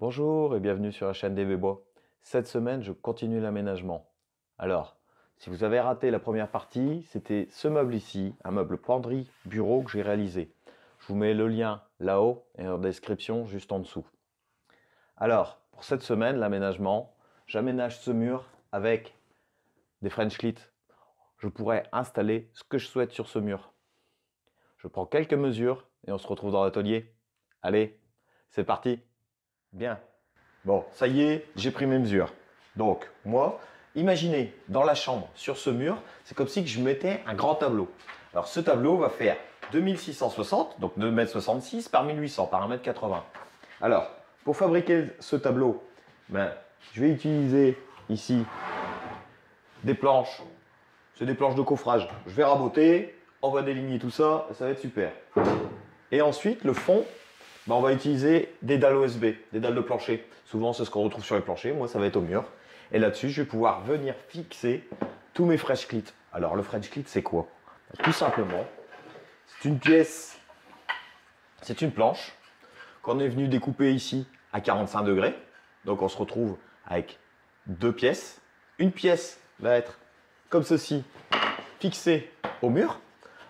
Bonjour et bienvenue sur la chaîne DV Bois. Cette semaine, je continue l'aménagement. Alors, si vous avez raté la première partie, c'était ce meuble ici, un meuble penderie bureau que j'ai réalisé. Je vous mets le lien là-haut et en description juste en dessous. Alors, pour cette semaine, l'aménagement, j'aménage ce mur avec des French clits. Je pourrais installer ce que je souhaite sur ce mur. Je prends quelques mesures et on se retrouve dans l'atelier. Allez, c'est parti Bien. Bon, ça y est, j'ai pris mes mesures. Donc, moi, imaginez dans la chambre, sur ce mur, c'est comme si je mettais un grand tableau. Alors, ce tableau va faire 2660, donc 2,66 m par 1800, par 1,80 m. Alors, pour fabriquer ce tableau, ben, je vais utiliser ici des planches. C'est des planches de coffrage. Je vais raboter, on va déligner tout ça, ça va être super. Et ensuite, le fond, bah, on va utiliser des dalles OSB, des dalles de plancher. Souvent, c'est ce qu'on retrouve sur les planchers. Moi, ça va être au mur. Et là-dessus, je vais pouvoir venir fixer tous mes French clits. Alors, le French clit, c'est quoi? Tout simplement, c'est une pièce, c'est une planche qu'on est venu découper ici à 45 degrés. Donc, on se retrouve avec deux pièces. Une pièce va être comme ceci, fixée au mur,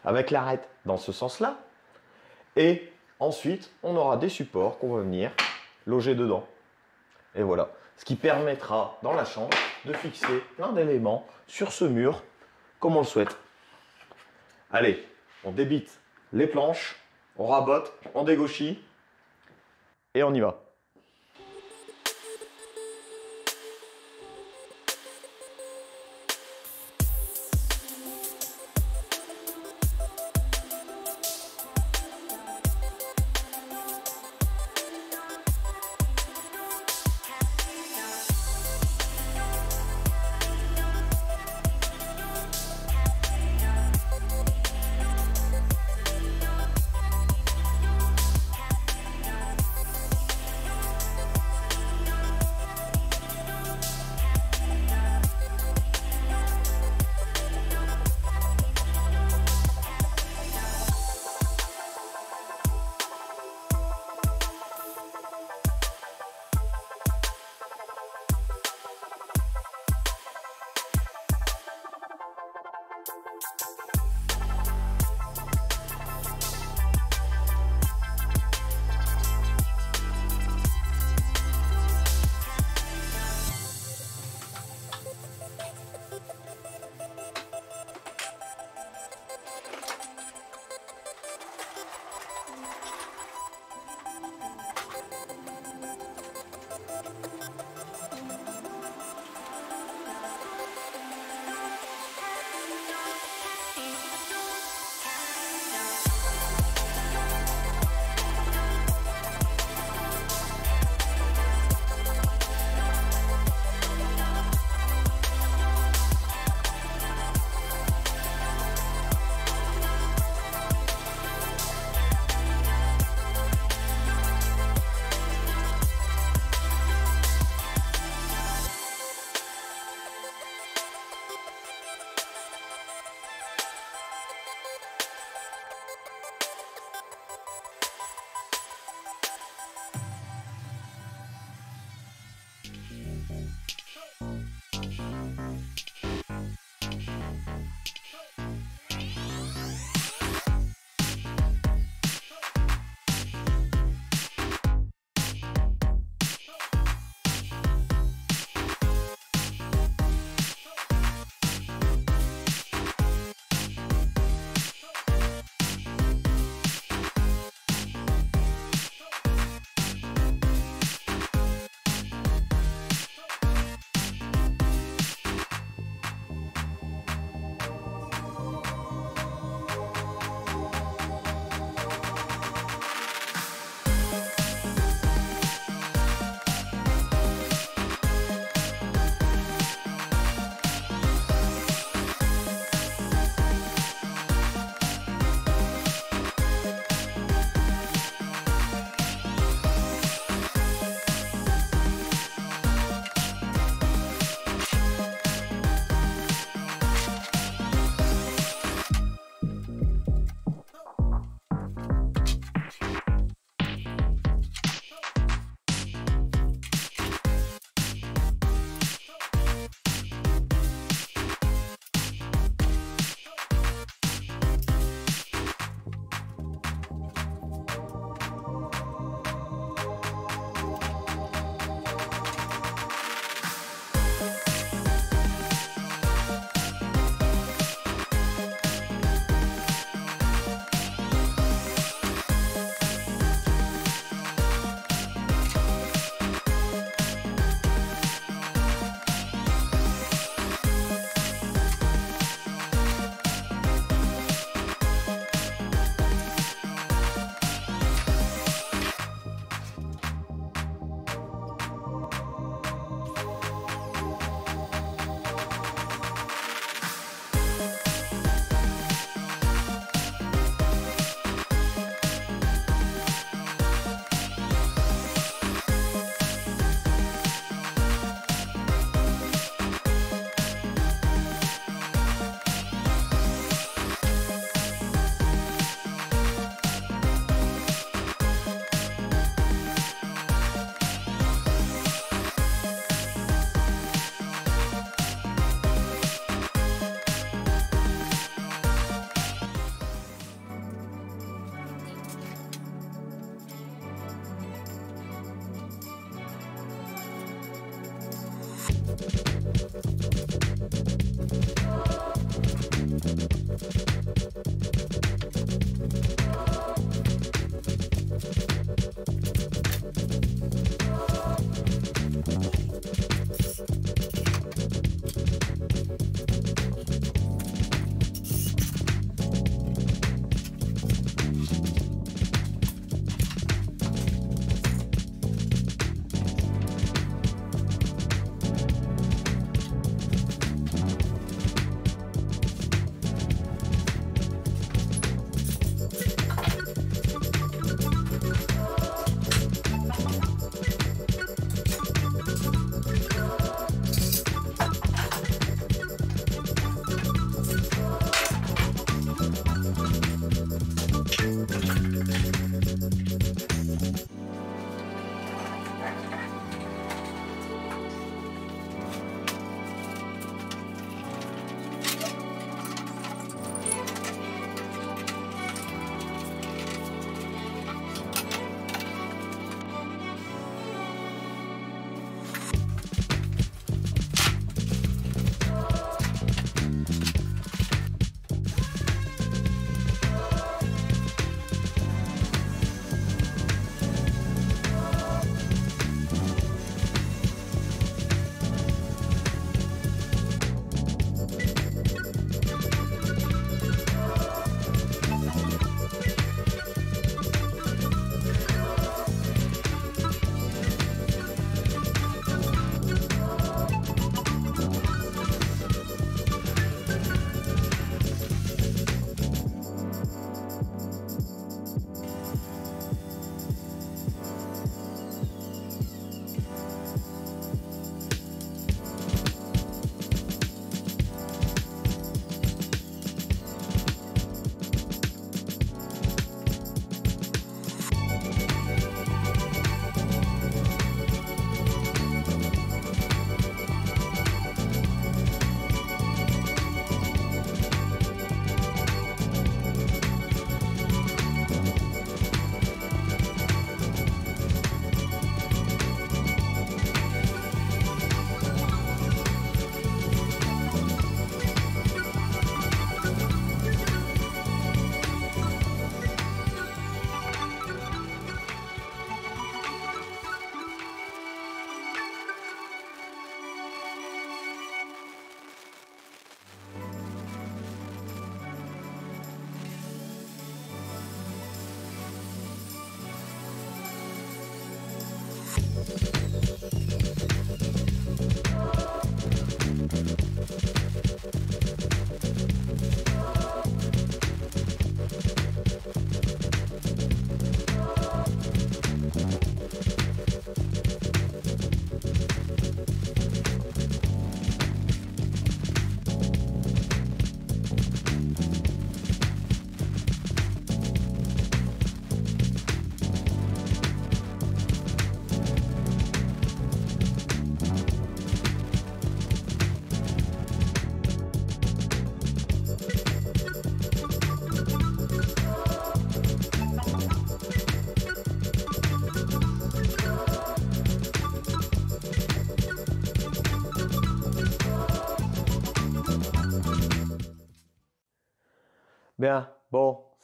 avec l'arête dans ce sens-là. Et Ensuite, on aura des supports qu'on va venir loger dedans. Et voilà. Ce qui permettra dans la chambre de fixer plein d'éléments sur ce mur comme on le souhaite. Allez, on débite les planches, on rabote, on dégauchit et on y va.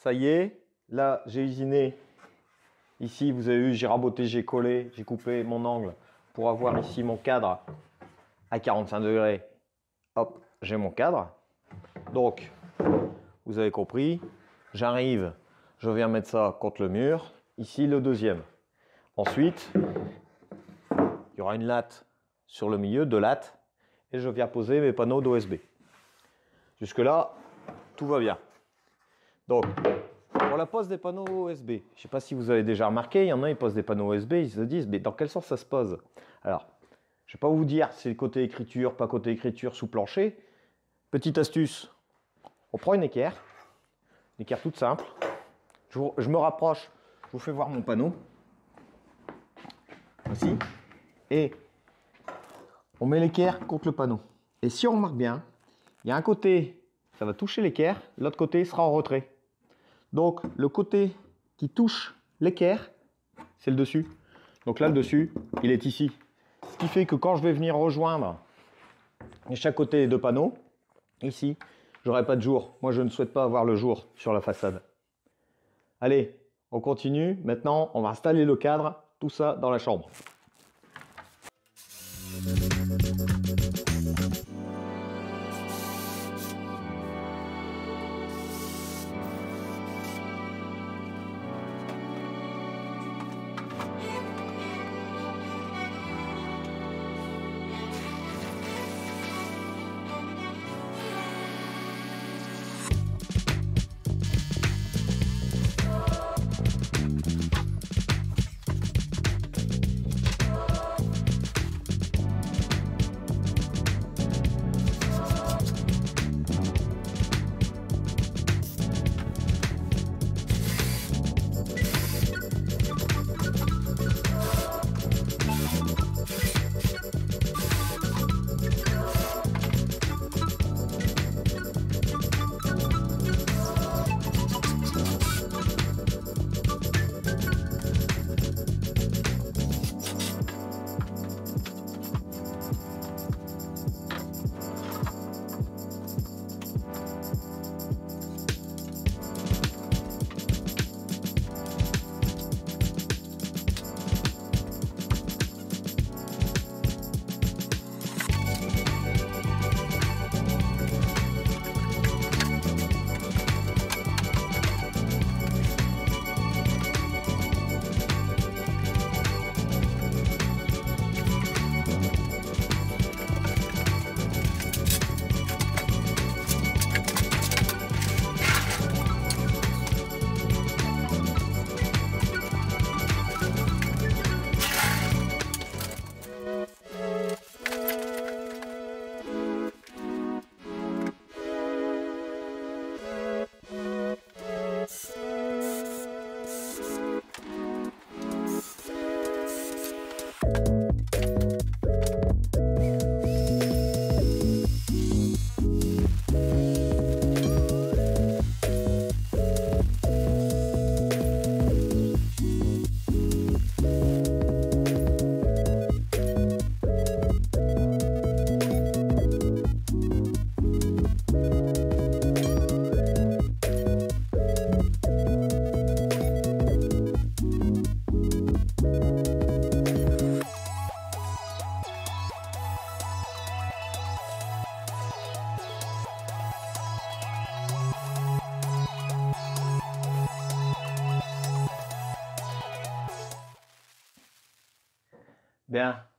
Ça y est. Là, j'ai usiné. Ici, vous avez vu, j'ai raboté, j'ai collé, j'ai coupé mon angle pour avoir ici mon cadre à 45 degrés. Hop, j'ai mon cadre. Donc, vous avez compris, j'arrive, je viens mettre ça contre le mur. Ici, le deuxième. Ensuite, il y aura une latte sur le milieu, deux lattes, et je viens poser mes panneaux d'OSB. Jusque-là, tout va bien. Donc, pour la pose des panneaux OSB, je ne sais pas si vous avez déjà remarqué, il y en a, ils posent des panneaux OSB, ils se disent, mais dans quel sens ça se pose? Alors, je ne vais pas vous dire si c'est côté écriture, pas côté écriture, sous plancher. Petite astuce, on prend une équerre, une équerre toute simple. Je, je me rapproche, je vous fais voir mon panneau. Voici. Et on met l'équerre contre le panneau. Et si on remarque bien, il y a un côté, ça va toucher l'équerre, l'autre côté sera en retrait. Donc le côté qui touche l'équerre, c'est le dessus. Donc là, le dessus, il est ici. Ce qui fait que quand je vais venir rejoindre chaque côté des deux panneaux. Ici, j'aurai pas de jour. Moi, je ne souhaite pas avoir le jour sur la façade. Allez, on continue. Maintenant, on va installer le cadre, tout ça dans la chambre.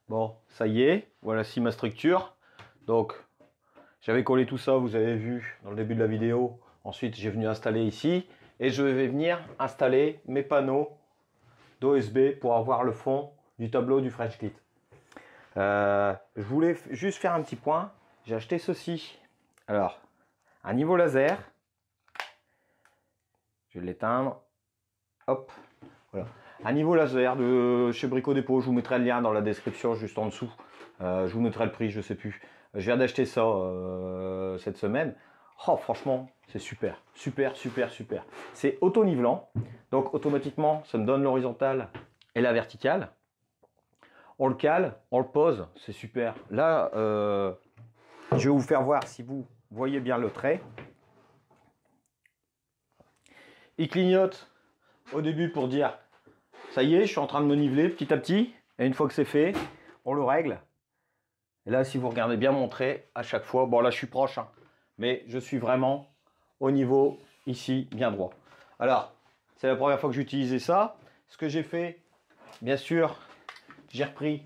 Bon, ça y est, voilà si ma structure. Donc, j'avais collé tout ça, vous avez vu dans le début de la vidéo. Ensuite, j'ai venu installer ici et je vais venir installer mes panneaux d'OSB pour avoir le fond du tableau du French Kit. Euh, je voulais juste faire un petit point. J'ai acheté ceci. Alors, un niveau laser. Je vais l'éteindre. Hop, voilà. Un niveau laser de chez Brico Dépôt, je vous mettrai le lien dans la description juste en dessous. Euh, je vous mettrai le prix, je sais plus. Je viens d'acheter ça euh, cette semaine. Oh, franchement, c'est super, super, super, super. C'est auto-nivelant, donc automatiquement, ça me donne l'horizontale et la verticale. On le cale, on le pose, c'est super. Là, euh, je vais vous faire voir si vous voyez bien le trait. Il clignote au début pour dire ça y est, je suis en train de me niveler petit à petit. Et une fois que c'est fait, on le règle. Et là, si vous regardez bien mon trait, à chaque fois, bon là je suis proche, hein, mais je suis vraiment au niveau ici, bien droit. Alors, c'est la première fois que j'utilisais ça. Ce que j'ai fait, bien sûr, j'ai repris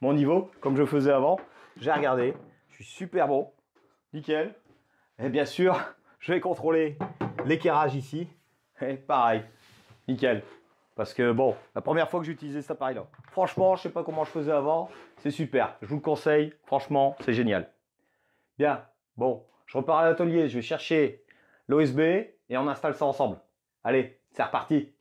mon niveau comme je faisais avant. J'ai regardé, je suis super bon, nickel. Et bien sûr, je vais contrôler l'éclairage ici. Et pareil, nickel. Parce que bon, la première fois que j'ai utilisé cet appareil-là, franchement, je sais pas comment je faisais avant, c'est super. Je vous le conseille, franchement, c'est génial. Bien, bon, je repars à l'atelier, je vais chercher l'OSB et on installe ça ensemble. Allez, c'est reparti.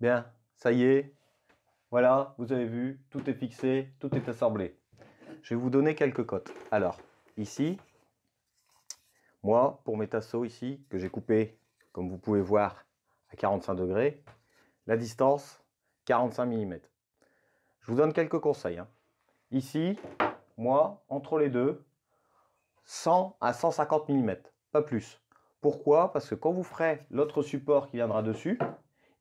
Bien, ça y est. Voilà, vous avez vu, tout est fixé, tout est assemblé. Je vais vous donner quelques cotes. Alors, ici, moi, pour mes tasseaux ici, que j'ai coupé, comme vous pouvez voir, à 45 degrés, la distance, 45 mm. Je vous donne quelques conseils. Hein. Ici, moi, entre les deux, 100 à 150 mm, pas plus. Pourquoi? Parce que quand vous ferez l'autre support qui viendra dessus,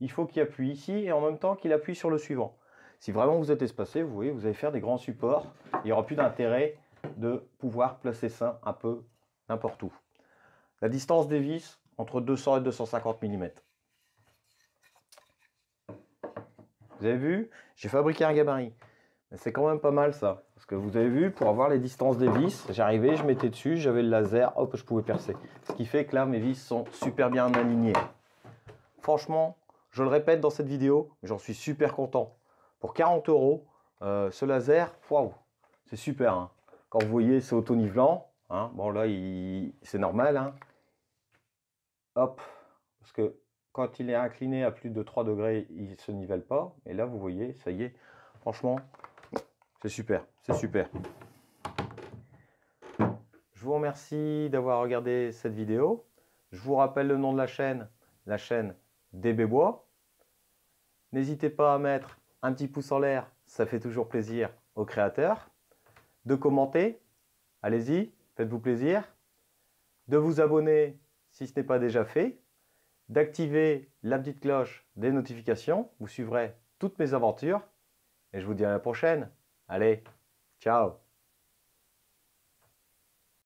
il faut qu'il appuie ici et en même temps qu'il appuie sur le suivant. Si vraiment vous êtes espacé, vous voyez, vous allez faire des grands supports. Il n'y aura plus d'intérêt de pouvoir placer ça un peu n'importe où. La distance des vis, entre 200 et 250 mm. Vous avez vu? J'ai fabriqué un gabarit. C'est quand même pas mal ça. Parce que vous avez vu, pour avoir les distances des vis, j'arrivais, je mettais dessus, j'avais le laser, hop, je pouvais percer. Ce qui fait que là, mes vis sont super bien alignées. Franchement, je le répète dans cette vidéo, j'en suis super content. Pour 40 euros, euh, ce laser, waouh, c'est super. Hein. Quand vous voyez, c'est auto-nivelant. Hein. Bon, là, c'est normal. Hein. Hop, parce que quand il est incliné à plus de 3 degrés, il ne se nivelle pas. Et là, vous voyez, ça y est, franchement, c'est super, c'est super. Je vous remercie d'avoir regardé cette vidéo. Je vous rappelle le nom de la chaîne, la chaîne DB Bois. N'hésitez pas à mettre un petit pouce en l'air, ça fait toujours plaisir aux créateurs. De commenter, allez-y, faites-vous plaisir. De vous abonner si ce n'est pas déjà fait d'activer la petite cloche des notifications. Vous suivrez toutes mes aventures. Et je vous dis à la prochaine. Allez, ciao